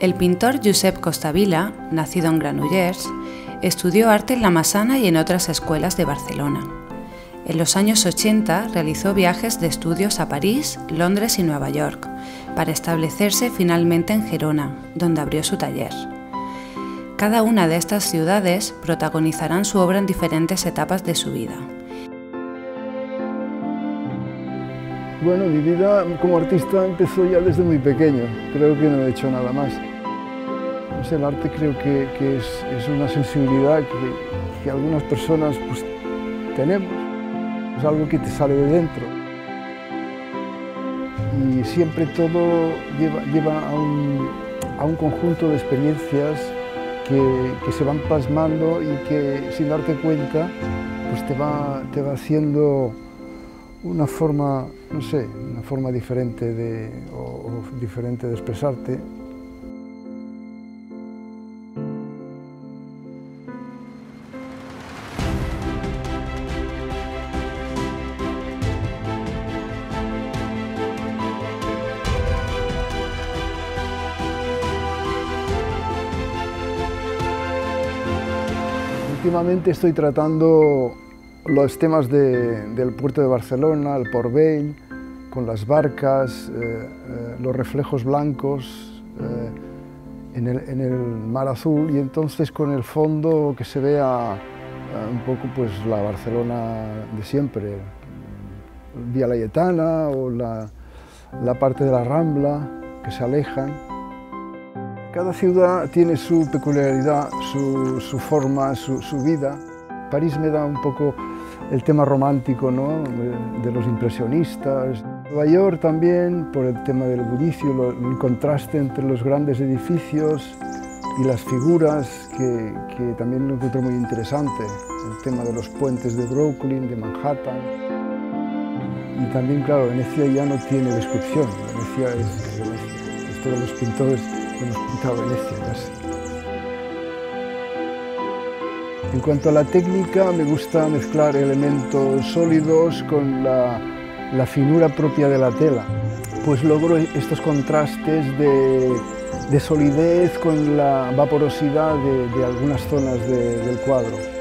El pintor Josep Costavila, nacido en Granollers, estudió arte en la Masana y en otras escuelas de Barcelona. En los años 80 realizó viajes de estudios a París, Londres y Nueva York, para establecerse finalmente en Gerona, donde abrió su taller. Cada una de estas ciudades protagonizarán su obra en diferentes etapas de su vida. Bueno, mi vida como artista empezó ya desde muy pequeño, creo que no he hecho nada más. El arte creo que, es, una sensibilidad que, algunas personas pues, tenemos, es algo que te sale de dentro. Y siempre todo lleva, a, un, conjunto de experiencias que, se van plasmando y que sin darte cuenta pues te va, haciendo una forma, no sé, una forma diferente de, diferente de expresarte. Últimamente estoy tratando los temas del puerto de Barcelona, el Port con las barcas, eh, eh, los reflejos blancos eh, en, el, mar azul y entonces con el fondo que se vea un poco pues la Barcelona de siempre, Vía Layetana o la, parte de la Rambla que se alejan. Cada ciudad tiene su peculiaridad, su, forma, su, su vida. París me da un poco el tema romántico ¿no? de los impresionistas. Nueva York también por el tema del bullicio, el contraste entre los grandes edificios y las figuras que, que también lo encuentro muy interesante. El tema de los puentes de Brooklyn, de Manhattan. Y también, claro, Venecia ya no tiene descripción. Venecia es Venecia. Es todos los pintores En cuanto a la técnica, me gusta mezclar elementos sólidos con la, finura propia de la tela. Pues logro estos contrastes de, solidez con la vaporosidad de, algunas zonas del cuadro.